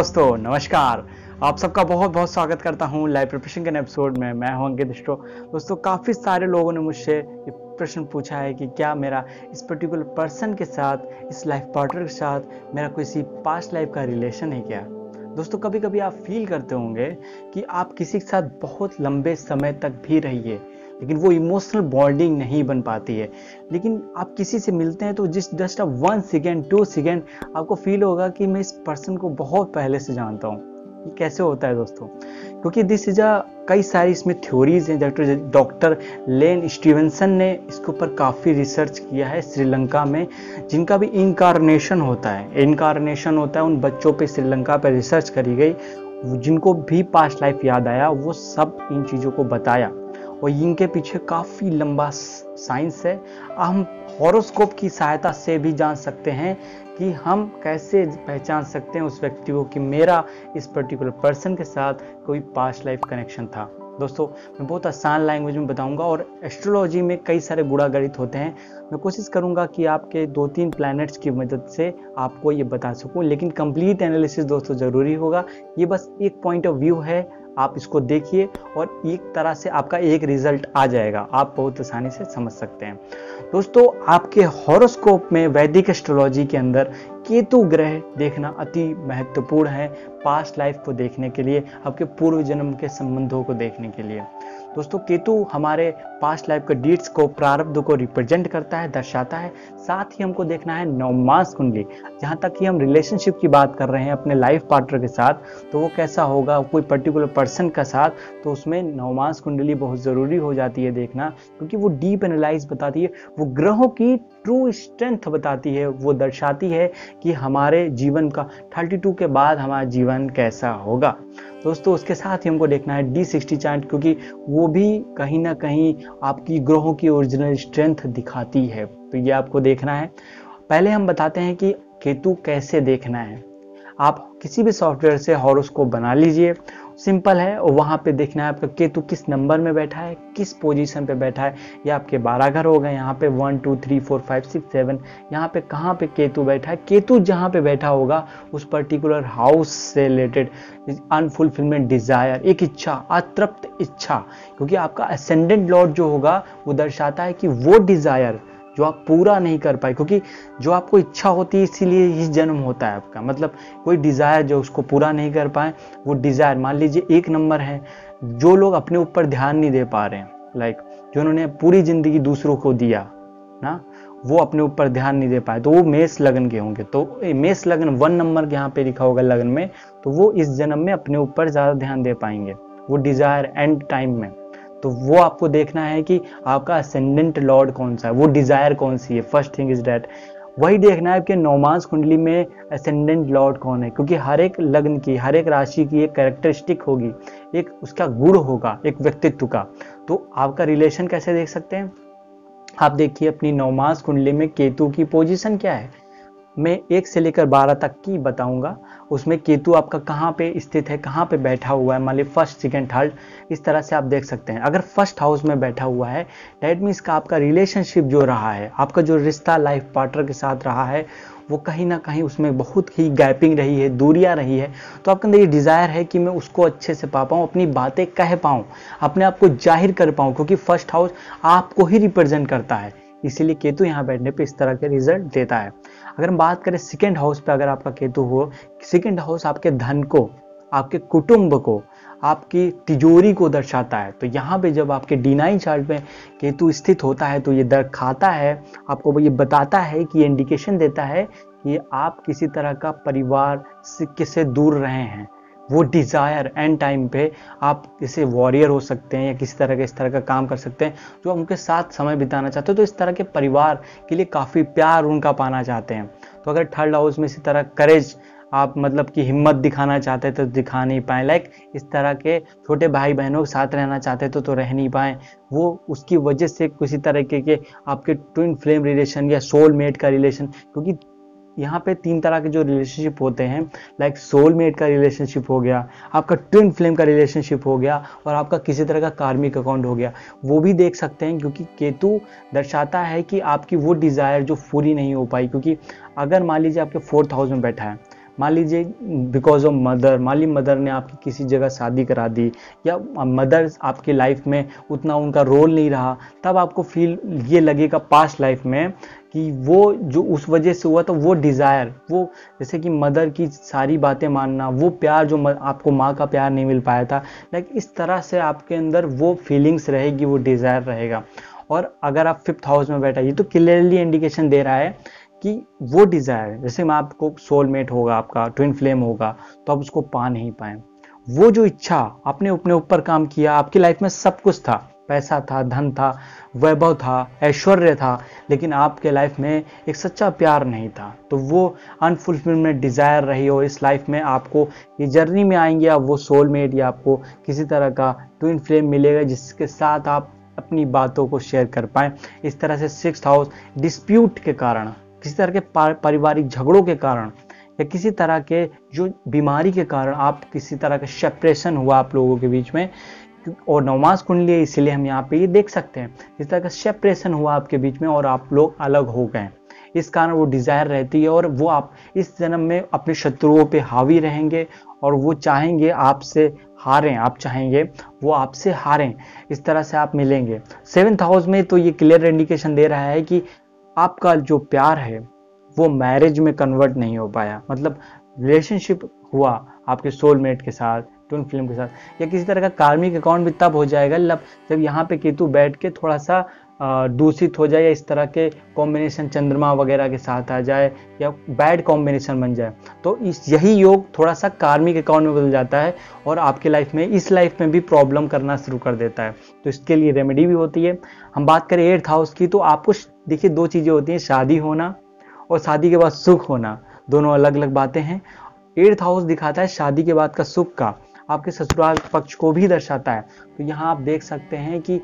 दोस्तों, नमस्कार। आप सबका बहुत बहुत स्वागत करता हूँ लाइव प्रिपरेशन के एपिसोड में। मैं हूँ अंकित स्ट्रो दोस्तों, काफ़ी सारे लोगों ने मुझसे ये प्रश्न पूछा है कि क्या मेरा इस पर्टिकुलर पर्सन के साथ, इस लाइफ पार्टनर के साथ मेरा किसी पास्ट लाइफ का रिलेशन है क्या? दोस्तों कभी कभी आप फील करते होंगे कि आप किसी के साथ बहुत लंबे समय तक भी रहिए। लेकिन वो इमोशनल बॉन्डिंग नहीं बन पाती है। लेकिन आप किसी से मिलते हैं तो जिस just one second two second आपको फील होगा कि मैं इस पर्सन को बहुत पहले से जानता हूँ। ये कैसे होता है दोस्तों? क्योंकि दिस इज़ अ कई सारी इसमें थ्योरीज हैं। डॉक्टर डॉक्टर लेन स्टीवनसन ने इसके ऊपर काफ़ी रिसर्च किया है श्रीलंका में, जिनका भी इनकारनेशन होता है। इनकारनेशन होता है, उन बच्चों पे श्रीलंका पे रिसर्च करी गई। जिनको भी पास्ट लाइफ याद आया, वो सब इन चीज़ों को बताया। और इनके पीछे काफ़ी लंबा साइंस है। हम हॉरोस्कोप की सहायता से भी जान सकते हैं कि हम कैसे पहचान सकते हैं उस व्यक्ति को कि मेरा इस पर्टिकुलर पर्सन के साथ कोई पास्ट लाइफ कनेक्शन था। दोस्तों, मैं बहुत आसान लैंग्वेज में बताऊँगा और एस्ट्रोलॉजी में कई सारे गुड़ा गणित होते हैं। मैं कोशिश करूँगा कि आपके दो तीन प्लैनेट्स की मदद से आपको ये बता सकूँ, लेकिन कंप्लीट एनालिसिस दोस्तों ज़रूरी होगा। ये बस एक पॉइंट ऑफ़ व्यू है आप इसको देखिए और एक तरह से आपका एक रिज़ल्ट आ जाएगा। आप बहुत आसानी से समझ सकते हैं। दोस्तों, आपके हॉरोस्कोप में वैदिक एस्ट्रोलॉजी के अंदर केतु ग्रह देखना अति महत्वपूर्ण है। पास्ट लाइफ को देखने के लिए, आपके पूर्व जन्म के संबंधों को देखने के लिए। दोस्तों, केतु हमारे पास्ट लाइफ के डीट्स को प्रारब्ध को रिप्रेजेंट करता है, दर्शाता है। साथ ही हमको देखना है नवमास कुंडली। जहाँ तक कि हम रिलेशनशिप की बात कर रहे हैं अपने लाइफ पार्टनर के साथ तो वो कैसा होगा, कोई पर्टिकुलर पर्सन का साथ तो उसमें नवमास कुंडली बहुत ज़रूरी हो जाती है देखना, क्योंकि वो डीप एनालाइज बताती है। वो ग्रहों की ट्रू स्ट्रेंथ बताती है, वो दर्शाती है कि हमारे जीवन का थर्टी के बाद हमारा जीवन कैसा होगा। दोस्तों, उसके साथ ही हमको देखना है डी सिक्सटी चार्ट क्योंकि वो भी कहीं ना कहीं आपकी ग्रहों की ओरिजिनल स्ट्रेंथ दिखाती है। तो ये आपको देखना है। पहले हम बताते हैं कि केतु कैसे देखना है। आप किसी भी सॉफ्टवेयर से हॉरोस्कोप बना लीजिए। सिंपल है, और वहाँ पे देखना है आपका केतु किस नंबर में बैठा है, किस पोजीशन पे बैठा है। या आपके बारह घर हो गए, यहाँ पे one, two, three, four, five, six, seven, यहाँ पे कहाँ पे केतु बैठा है? केतु जहाँ पे बैठा होगा, उस पर्टिकुलर हाउस से रिलेटेड अनफुलफिलमेंट डिज़ायर एक इच्छा, अतृप्त इच्छा, क्योंकि आपका असेंडेंट लॉर्ड जो होगा, वो दर्शाता है कि वो डिज़ायर जो आप पूरा नहीं कर पाए, क्योंकि जो आपको इच्छा होती है, इसीलिए ही जन्म होता है आपका। मतलब कोई डिज़ायर जो उसको पूरा नहीं कर पाए, वो डिज़ायर मान लीजिए एक नंबर है, जो लोग अपने ऊपर ध्यान नहीं दे पा रहे हैं लाइक जो उन्होंने पूरी ज़िंदगी दूसरों को दिया, ना, वो अपने ऊपर ध्यान नहीं दे पाए तो वो मेष लगन के होंगे। तो मेष लगन वन नंबर के यहाँ पे लिखा होगा लगन में तो वो इस जन्म में अपने ऊपर ज़्यादा ध्यान दे पाएँगे, वो डिज़ायर एंड टाइम में। तो वो आपको देखना है कि आपका असेंडेंट लॉर्ड कौन सा है, वो डिज़ायर कौन सी है? फ़र्स्ट थिंग इज़ डैट वही देखना है कि नौमांस कुंडली में असेंडेंट लॉर्ड कौन है? क्योंकि हर एक लग्न की, हर एक राशि की एक कैरेक्टरिस्टिक होगी, एक उसका गुण होगा, एक व्यक्तित्व का। तो आपका रिलेशन कैसे देख सकते हैं? आप देखिए अपनी नौमांस कुंडली में केतु की पोजीशन क्या है? मैं एक से लेकर बारह तक की बताऊँगा। उसमें केतु आपका कहाँ पे स्थित है, कहाँ पे बैठा हुआ है? मान ली फ़र्स्ट सेकेंड थर्ड इस तरह से आप देख सकते हैं। अगर फ़र्स्ट हाउस में बैठा हुआ है डेट मीन्स का आपका रिलेशनशिप जो रहा है, आपका जो रिश्ता लाइफ पार्टनर के साथ रहा है, वो कहीं ना कहीं उसमें बहुत ही गैपिंग रही है, दूरियाँ रही है। तो आपके अंदर ये डिज़ायर है कि मैं उसको अच्छे से पा पाऊँ, अपनी बातें कह पाऊँ, अपने आप को ज़ाहिर कर पाऊँ, क्योंकि फ़र्स्ट हाउस आपको ही रिप्रेजेंट करता है। इसीलिए केतु यहाँ बैठने पे इस तरह के रिज़ल्ट देता है। अगर हम बात करें सेकेंड हाउस पे, अगर आपका केतु हो सेकेंड हाउस आपके धन को, आपके कुटुंब को, आपकी तिजोरी को दर्शाता है। तो यहाँ पे जब आपके डी चार्ट में केतु स्थित होता है तो ये दर्खाता है, आपको ये बताता है कि ये इंडिकेशन देता है कि आप किसी तरह का परिवार से दूर रहे हैं। वो डिज़ायर एंड टाइम पे आप जैसे वॉरियर हो सकते हैं या किसी तरह के, इस तरह का काम कर सकते हैं, जो उनके साथ समय बिताना चाहते हो तो इस तरह के परिवार के लिए काफ़ी प्यार उनका पाना चाहते हैं। तो अगर थर्ड हाउस में इसी तरह करेज आप मतलब कि हिम्मत दिखाना चाहते हैं तो दिखा नहीं पाए। लाइक इस तरह के छोटे भाई बहनों के साथ रहना चाहते तो तो रह नहीं पाए। वो उसकी वजह से किसी तरीके के आपके ट्विन फ्लेम रिलेशन या सोलमेट का रिलेशन क्योंकि यहाँ पे तीन तरह के जो रिलेशनशिप होते हैं लाइक सोलमेट का रिलेशनशिप हो गया, आपका ट्विन फ्लेम का रिलेशनशिप हो गया, और आपका किसी तरह का कार्मिक अकाउंट हो गया। वो भी देख सकते हैं क्योंकि केतु दर्शाता है कि आपकी वो डिज़ायर जो पूरी नहीं हो पाई, क्योंकि अगर मान लीजिए आपके फोर्थ हाउस में बैठा है मान लीजिए बिकॉज़ ऑफ़ मदर मान ली मदर ने आपकी किसी जगह शादी करा दी, या मदर आपकी लाइफ में उतना उनका रोल नहीं रहा, तब आपको फील ये लगेगा पास्ट लाइफ में कि वो जो उस वजह से हुआ तो वो डिज़ायर वो जैसे कि मदर की सारी बातें मानना, वो प्यार जो आपको माँ का प्यार नहीं मिल पाया था लाइक इस तरह से आपके अंदर वो फीलिंग्स रहेगी, वो डिज़ायर रहेगा। और अगर आप फिफ्थ हाउस में बैठा, ये तो क्लियरली इंडिकेशन दे रहा है कि वो डिज़ायर जैसे मैं आपको सोलमेट होगा, आपका ट्विन फ्लेम होगा तो आप उसको पा नहीं पाए। वो जो इच्छा, आपने अपने ऊपर काम किया, आपकी लाइफ में सब कुछ था। पैसा था, धन था, वैभव था, ऐश्वर्य था, लेकिन आपके लाइफ में एक सच्चा प्यार नहीं था। तो वो अनफुलफिलमेंट डिज़ायर रही हो, इस लाइफ में आपको ये जर्नी में आएँगे, आप वो सोलमेट या आपको किसी तरह का ट्विन फ्लेम मिलेगा, जिसके साथ आप अपनी बातों को शेयर कर पाए। इस तरह से सिक्स हाउस डिस्प्यूट के कारण किसी तरह के पारिवारिक झगड़ों के कारण या किसी तरह के जो बीमारी के कारण आप किसी तरह का सेपरेशन हुआ आप लोगों के बीच में, और नवमास कुंडली है इसीलिए हम यहाँ पे ये देख सकते हैं इस तरह का सेपरेशन हुआ आपके बीच में और आप लोग अलग हो गए इस कारण वो डिज़ायर रहती है और वो आप, इस जन्म में अपने शत्रुओं पे हावी रहेंगे और वो चाहेंगे आपसे हारें, आप चाहेंगे वो आपसे हारें, इस तरह से आप मिलेंगे। सेवेंथ हाउस में तो ये क्लियर इंडिकेशन दे रहा है कि आपका जो प्यार है, वो मैरिज में कन्वर्ट नहीं हो पाया। मतलब रिलेशनशिप हुआ आपके सोलमेट के साथ ट्विन फ़िल्म के साथ, या किसी तरह का कार्मिक अकाउंट भी तब हो जाएगा लब जब यहाँ पे केतु बैठ के थोड़ा सा दूषित हो जाए या इस तरह के कॉम्बिनेशन चंद्रमा वगैरह के साथ आ जाए या बैड कॉम्बिनेशन बन जाए तो इस यही योग थोड़ा सा कार्मिक अकाउंट में बदल जाता है और आपके लाइफ में, इस लाइफ में भी प्रॉब्लम करना शुरू कर देता है। तो इसके लिए रेमेडी भी होती है। हम बात करें एट्थ हाउस की तो आपको देखिए दो चीज़ें होती हैं, शादी होना और शादी के बाद सुख होना, दोनों अलग अलग बातें हैं। एट्थ हाउस दिखाता है शादी के बाद का सुख का, आपके ससुराल पक्ष को भी दर्शाता है। तो यहाँ आप देख सकते हैं कि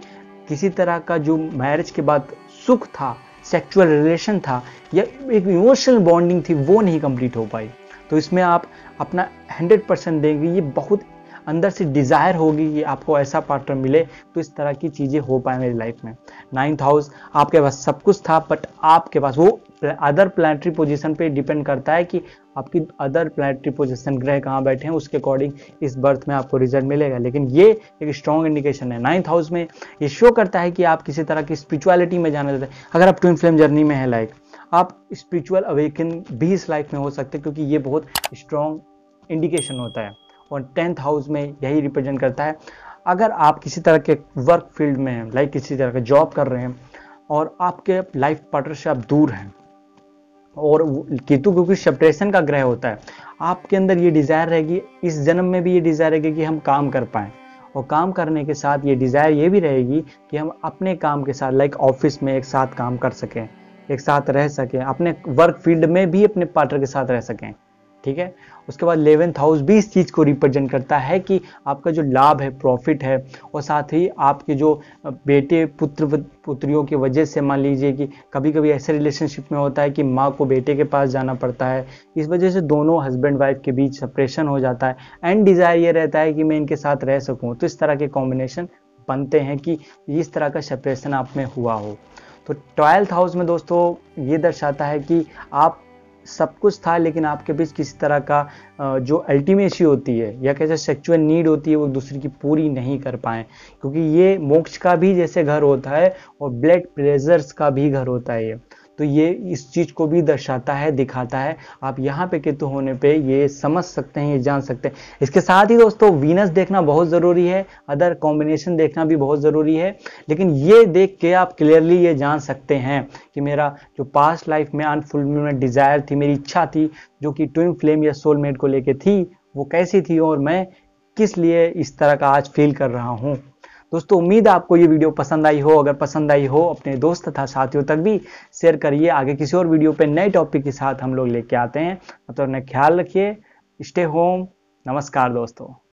किसी तरह का जो मैरिज के बाद सुख था सेक्चुअल रिलेशन था, या एक इमोशनल बॉन्डिंग थी, वो नहीं कंप्लीट हो पाई। तो इसमें आप अपना 100 परसेंट देंगे, ये बहुत अंदर से डिज़ायर होगी कि आपको ऐसा पार्टनर मिले तो इस तरह की चीज़ें हो पाए मेरी लाइफ में। नाइन्थ हाउस आपके पास सब कुछ था बट आपके पास वो अदर प्लानिटरी पोजीशन पे डिपेंड करता है कि आपकी अदर प्लानिटरी पोजीशन ग्रह कहाँ बैठे हैं, उसके अकॉर्डिंग इस बर्थ में आपको रिज़ल्ट मिलेगा। लेकिन ये एक स्ट्रॉन्ग इंडिकेशन है। नाइन्थ हाउस में ये शो करता है कि आप किसी तरह की स्पिरिचुअलिटी में जाना चाहते हैं। अगर आप ट्विन फ्लेम जर्नी में है लाइक आप स्पिरिचुअल अवेकन भी इस लाइफ में हो सकते हैं, क्योंकि ये बहुत स्ट्रॉन्ग इंडिकेशन होता है। और टेंथ हाउस में यही रिप्रेजेंट करता है। अगर आप किसी तरह के वर्क फ़ील्ड में हैं लाइक किसी तरह का जॉब कर रहे हैं, और आपके लाइफ पार्टनर से आप दूर हैं, और केतु क्योंकि सेपरेशन का ग्रह होता है, आपके अंदर ये डिज़ायर रहेगी, इस जन्म में भी ये डिज़ायर रहेगी कि हम काम कर पाएँ। और काम करने के साथ ये डिज़ायर ये भी रहेगी कि हम अपने काम के साथ लाइक ऑफ़िस में एक साथ काम कर सकें, एक साथ रह सकें, अपने वर्क फ़ील्ड में भी अपने पार्टनर के साथ रह सकें। ठीक है? उसके बाद इलेवेंथ हाउस भी इस चीज़ को रिप्रेजेंट करता है कि आपका जो लाभ है, प्रॉफिट है, और साथ ही आपके जो बेटे, पुत्र, पुत्रियों की वजह से मान लीजिए कि कभी कभी ऐसे रिलेशनशिप में होता है कि माँ को बेटे के पास जाना पड़ता है। इस वजह से दोनों हस्बैंड वाइफ के बीच सेपरेशन हो जाता है एंड डिज़ायर ये रहता है कि मैं इनके साथ रह सकूँ। तो इस तरह के कॉम्बिनेशन बनते हैं कि इस तरह का सेपरेशन आप में हुआ हो। तो ट्वेल्थ हाउस में दोस्तों ये दर्शाता है कि आप सब कुछ था, लेकिन आपके बीच किसी तरह का जो अल्टीमेसी होती है, या कैसे सेक्चुअल नीड होती है, वो दूसरे की पूरी नहीं कर पाए। क्योंकि ये मोक्ष का भी जैसे घर होता है, और ब्लड प्रेजर्स का भी घर होता है ये। तो ये इस चीज़ को भी दर्शाता है, दिखाता है। आप यहाँ पे केतु होने पे ये समझ सकते हैं, ये जान सकते हैं। इसके साथ ही दोस्तों वीनस देखना बहुत ज़रूरी है अदर कॉम्बिनेशन देखना भी बहुत ज़रूरी है। लेकिन ये देख के आप क्लियरली ये जान सकते हैं कि मेरा जो पास्ट लाइफ में अनफुलमेंट डिज़ायर थी, मेरी इच्छा थी, जो कि ट्विन फ्लेम या सोलमेट को लेके थी, वो कैसी थी और मैं किस लिए इस तरह का आज फील कर रहा हूँ। दोस्तों, उम्मीद है आपको ये वीडियो पसंद आई हो। अगर पसंद आई हो, अपने दोस्त तथा साथियों तक भी शेयर करिए। आगे किसी और वीडियो पे नए टॉपिक के साथ हम लोग लेके आते हैं। मतलब अपना ख्याल रखिए। स्टे होम नमस्कार दोस्तों।